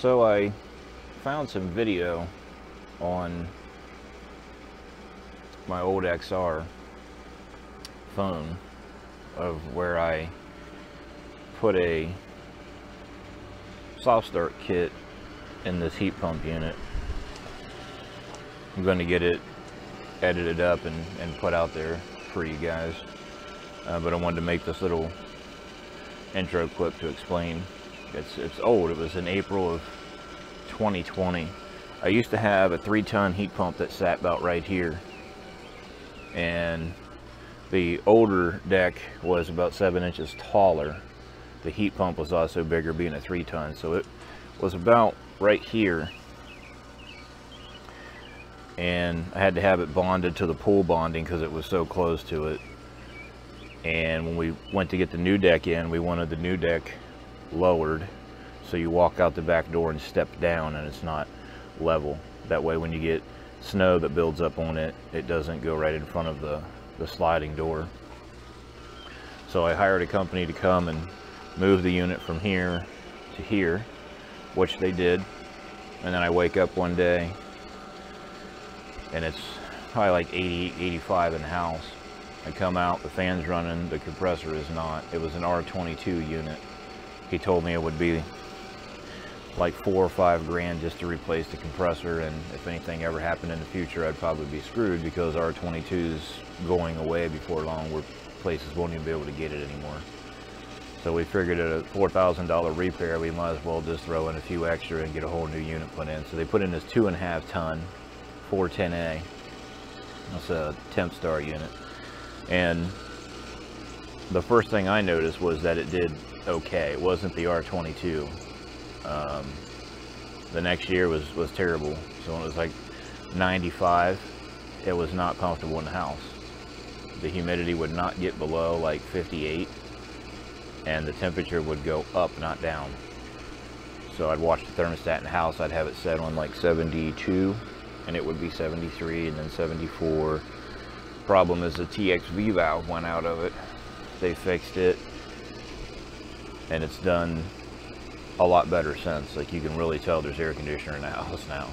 So I found some video on my old XR phone of where I put a soft start kit in this heat pump unit. I'm going to get it edited up and, and put out there for you guys. Uh, but I wanted to make this little intro clip to explain. It's, it's old. It was in April of 2020. I used to have a three ton heat pump that sat about right here. And the older deck was about seven inches taller. The heat pump was also bigger being a three ton. So it was about right here. And I had to have it bonded to the pool bonding because it was so close to it. And when we went to get the new deck in, we wanted the new deck lowered. So you walk out the back door and step down and it's not level. That way when you get snow that builds up on it, it doesn't go right in front of the, the sliding door. So I hired a company to come and move the unit from here to here, which they did. And then I wake up one day and it's probably like 80, 85 in the house. I come out, the fan's running, the compressor is not. It was an R22 unit. He told me it would be like four or five grand just to replace the compressor and if anything ever happened in the future I'd probably be screwed because R22 is going away before long where places won't even be able to get it anymore. So we figured at a $4,000 repair we might as well just throw in a few extra and get a whole new unit put in. So they put in this two and a half ton 410A. That's a Tempstar unit. And the first thing I noticed was that it did okay. It wasn't the R22. Um, the next year was, was terrible. So when it was like 95, it was not comfortable in the house. The humidity would not get below like 58 and the temperature would go up, not down. So I'd watch the thermostat in the house, I'd have it set on like 72 and it would be 73 and then 74. Problem is the TXV valve went out of it. They fixed it and it's done a lot better since. Like you can really tell there's air conditioner in the house now.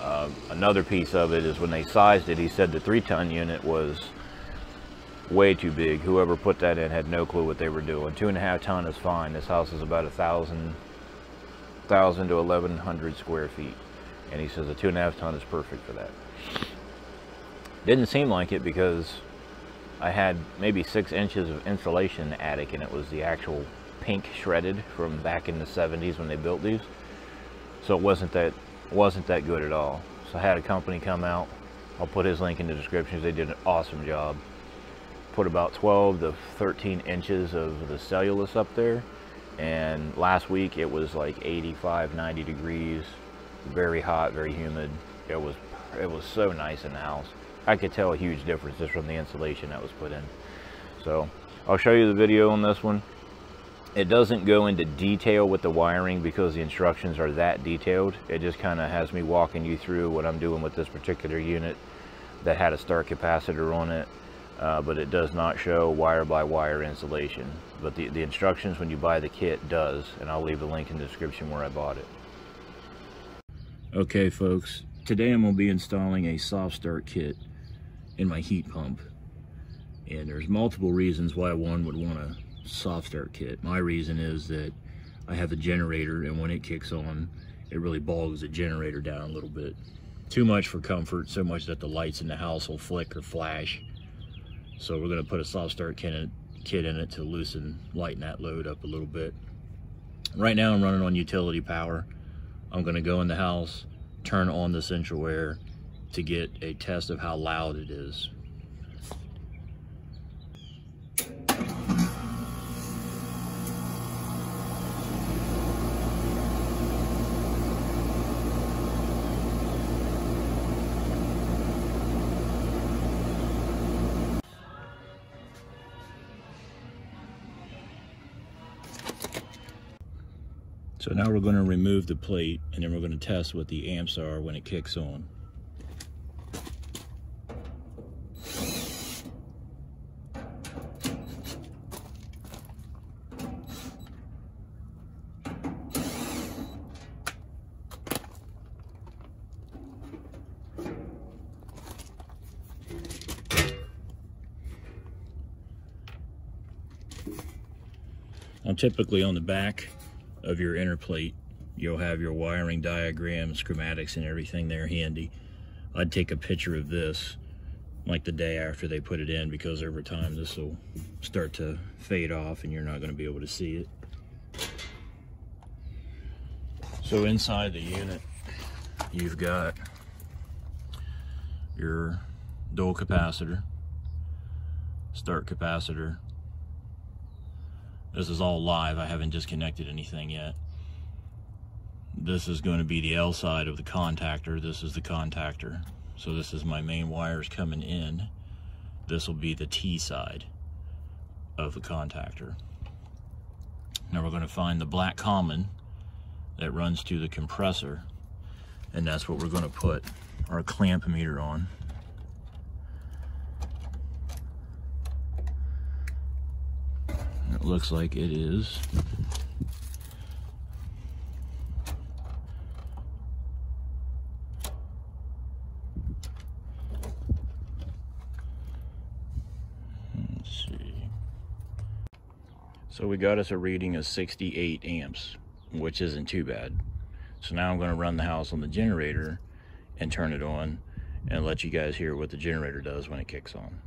Uh, another piece of it is when they sized it, he said the three ton unit was way too big. Whoever put that in had no clue what they were doing. Two and a half ton is fine. This house is about a thousand, thousand to eleven hundred square feet. And he says a two and a half ton is perfect for that. Didn't seem like it because I had maybe six inches of insulation in the attic and it was the actual pink shredded from back in the 70s when they built these. So it wasn't that wasn't that good at all. So I had a company come out. I'll put his link in the description. They did an awesome job. Put about 12 to 13 inches of the cellulose up there. And last week it was like 85, 90 degrees very hot, very humid. It was it was so nice in the house. I could tell a huge difference just from the insulation that was put in. So I'll show you the video on this one. It doesn't go into detail with the wiring because the instructions are that detailed. It just kind of has me walking you through what I'm doing with this particular unit that had a start capacitor on it. Uh, but it does not show wire by wire insulation. But the, the instructions when you buy the kit does, and I'll leave the link in the description where I bought it. Okay folks, today I'm going to be installing a soft start kit in my heat pump. And there's multiple reasons why one would want a soft start kit. My reason is that I have a generator and when it kicks on, it really bogs the generator down a little bit. Too much for comfort, so much that the lights in the house will flick or flash. So we're gonna put a soft start kit in, it to loosen, lighten that load up a little bit. Right now I'm running on utility power. I'm gonna go in the house, turn on the central air to get a test of how loud it is. So now we're gonna remove the plate and then we're gonna test what the amps are when it kicks on. I'm typically on the back of your inner plate, you'll have your wiring diagrams, schematics, and everything there handy. I'd take a picture of this like the day after they put it in because over time this will start to fade off and you're not going to be able to see it. So inside the unit, you've got your dual capacitor, start capacitor. This is all live. I haven't disconnected anything yet. This is going to be the L side of the contactor. This is the contactor. So this is my main wires coming in. This will be the T side of the contactor. Now we're going to find the black common that runs to the compressor and that's what we're going to put our clamp meter on. Looks like it is Let's see. So we got us a reading of 68 amps, which isn't too bad. So now I'm going to run the house on the generator and turn it on and let you guys hear what the generator does when it kicks on.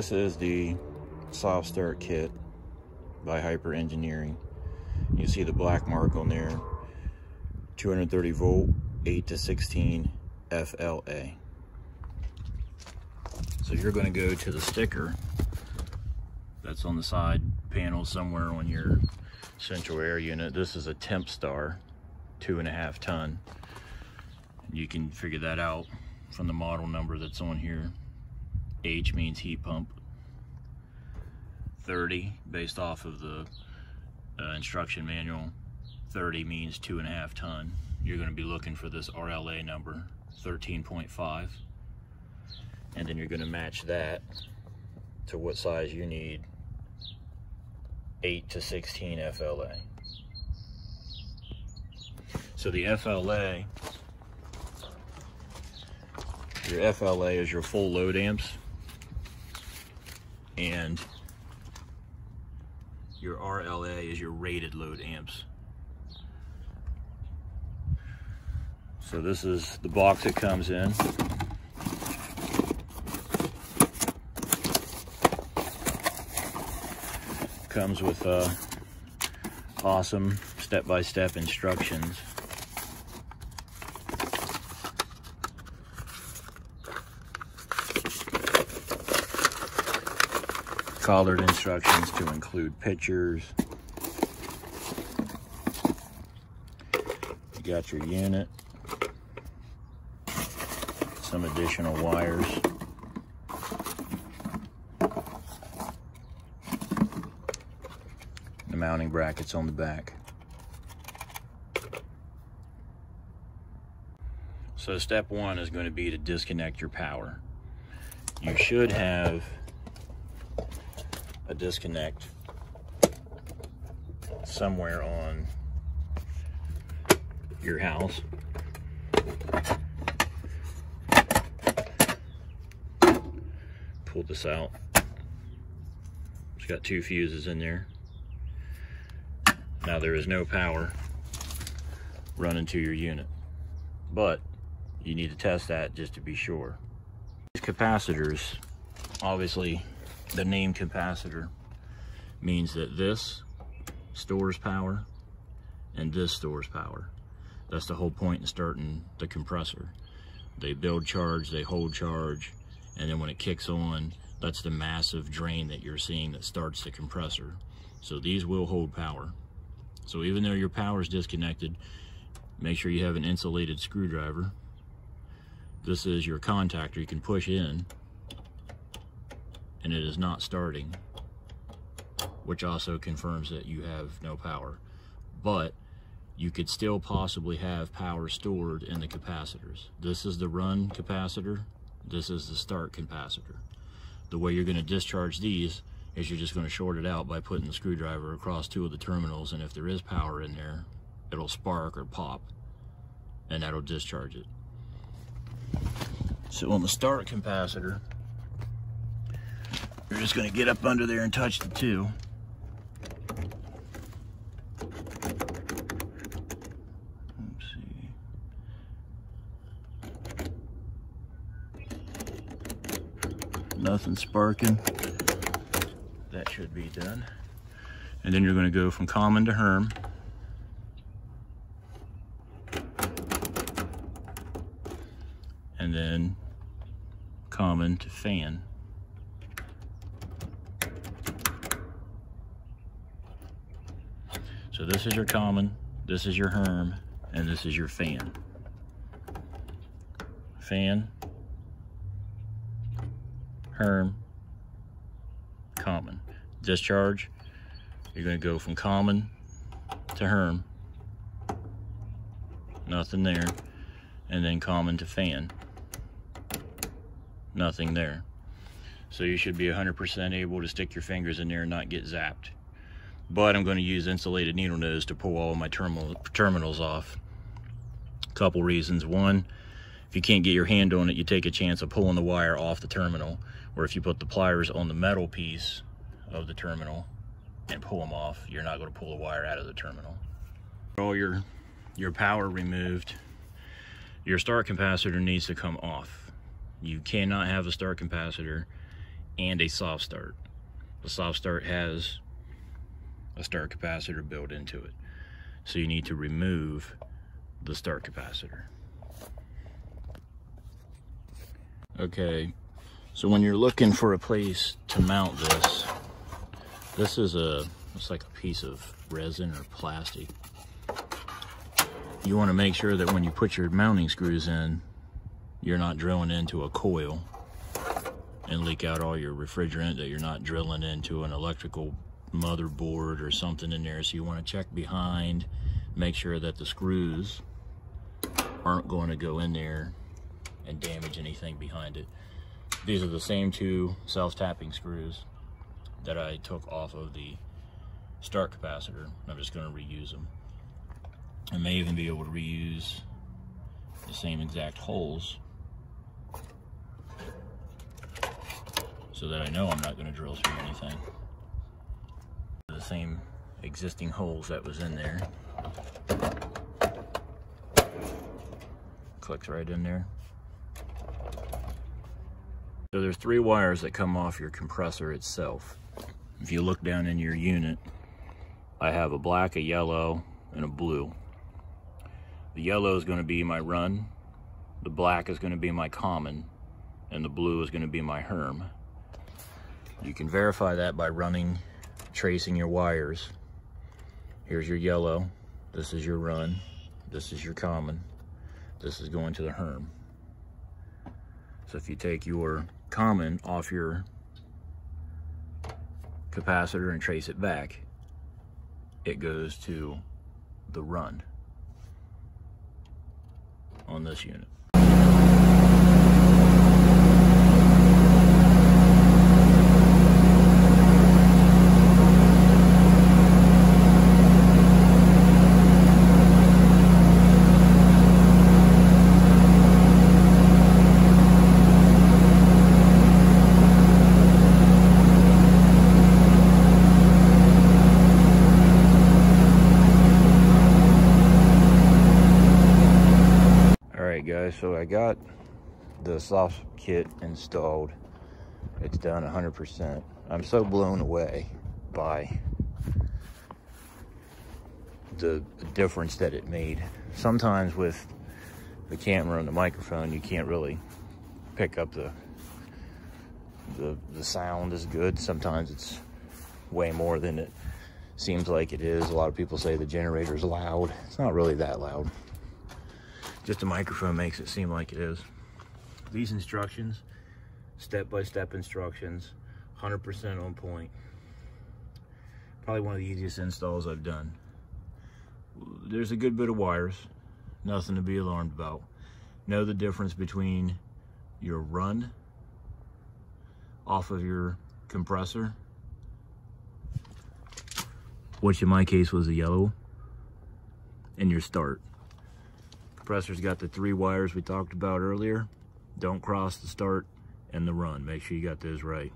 This is the soft start kit by Hyper Engineering. You see the black mark on there. 230 volt, 8 to 16 FLA. So you're going to go to the sticker that's on the side panel somewhere on your central air unit. This is a Tempstar, two and a half ton. You can figure that out from the model number that's on here. H means heat pump. 30 based off of the uh, instruction manual. 30 means two and a half ton. You're going to be looking for this RLA number, 13.5. And then you're going to match that to what size you need, 8 to 16 FLA. So the FLA, your FLA is your full load amps. And your RLA is your rated load amps. So this is the box it comes in. Comes with uh, awesome step-by-step -step instructions. Collared instructions to include pictures. You got your unit, some additional wires. The mounting brackets on the back. So step one is going to be to disconnect your power. You should have a disconnect somewhere on your house. Pull this out. It's got two fuses in there. Now there is no power running to your unit, but you need to test that just to be sure. These capacitors, obviously the name capacitor means that this stores power and this stores power. That's the whole point in starting the compressor. They build charge, they hold charge, and then when it kicks on, that's the massive drain that you're seeing that starts the compressor. So these will hold power. So even though your power is disconnected, make sure you have an insulated screwdriver. This is your contactor you can push in and it is not starting, which also confirms that you have no power. But you could still possibly have power stored in the capacitors. This is the run capacitor. This is the start capacitor. The way you're going to discharge these is you're just going to short it out by putting the screwdriver across two of the terminals and if there is power in there it'll spark or pop and that'll discharge it. So on the start capacitor you're just going to get up under there and touch the two. Nothing sparking. That should be done. And then you're going to go from common to Herm. And then common to fan. So this is your common, this is your Herm, and this is your fan. Fan, Herm, common. Discharge, you're gonna go from common to Herm, nothing there, and then common to fan, nothing there. So you should be 100% able to stick your fingers in there and not get zapped but I'm going to use insulated needle nose to pull all my terminal, terminals off. A couple reasons. One, if you can't get your hand on it, you take a chance of pulling the wire off the terminal, or if you put the pliers on the metal piece of the terminal and pull them off, you're not going to pull the wire out of the terminal. All your, your power removed, your start capacitor needs to come off. You cannot have a start capacitor and a soft start. The soft start has a start capacitor built into it. So you need to remove the start capacitor. Okay, so when you're looking for a place to mount this, this is a, it's like a piece of resin or plastic. You want to make sure that when you put your mounting screws in, you're not drilling into a coil and leak out all your refrigerant, that you're not drilling into an electrical motherboard or something in there. So you want to check behind, make sure that the screws aren't going to go in there and damage anything behind it. These are the same two self-tapping screws that I took off of the start capacitor. I'm just going to reuse them. I may even be able to reuse the same exact holes so that I know I'm not going to drill through anything same existing holes that was in there. Clicks right in there. So there's three wires that come off your compressor itself. If you look down in your unit, I have a black, a yellow, and a blue. The yellow is going to be my run, the black is going to be my common, and the blue is going to be my Herm. You can verify that by running tracing your wires. Here's your yellow. This is your run. This is your common. This is going to the Herm. So if you take your common off your capacitor and trace it back, it goes to the run on this unit. guys so i got the soft kit installed. It's done 100 percent. I'm so blown away by the difference that it made. Sometimes with the camera and the microphone you can't really pick up the the the sound is good. Sometimes it's way more than it seems like it is. A lot of people say the generator is loud. It's not really that loud just a microphone makes it seem like it is. These instructions, step-by-step -step instructions, 100% on point. Probably one of the easiest installs I've done. There's a good bit of wires, nothing to be alarmed about. Know the difference between your run off of your compressor which in my case was a yellow, and your start. Compressor's got the three wires we talked about earlier. Don't cross the start and the run. Make sure you got those right.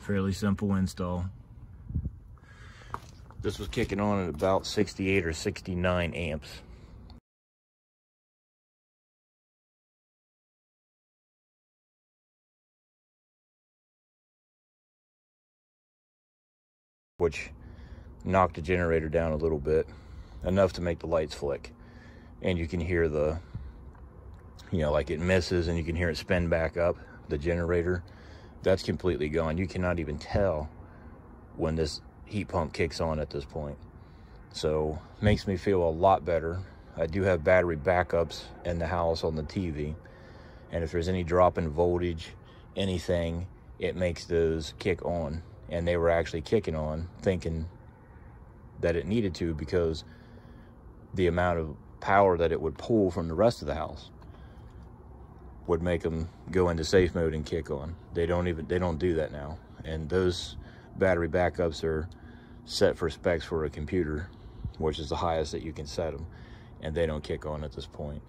Fairly simple install. This was kicking on at about 68 or 69 amps. Which knocked the generator down a little bit, enough to make the lights flick. And you can hear the, you know, like it misses and you can hear it spin back up, the generator. That's completely gone. You cannot even tell when this heat pump kicks on at this point. So makes me feel a lot better. I do have battery backups in the house on the TV. And if there's any drop in voltage, anything, it makes those kick on. And they were actually kicking on, thinking that it needed to because the amount of power that it would pull from the rest of the house would make them go into safe mode and kick on. They don't even, they don't do that now. And those battery backups are set for specs for a computer, which is the highest that you can set them, and they don't kick on at this point.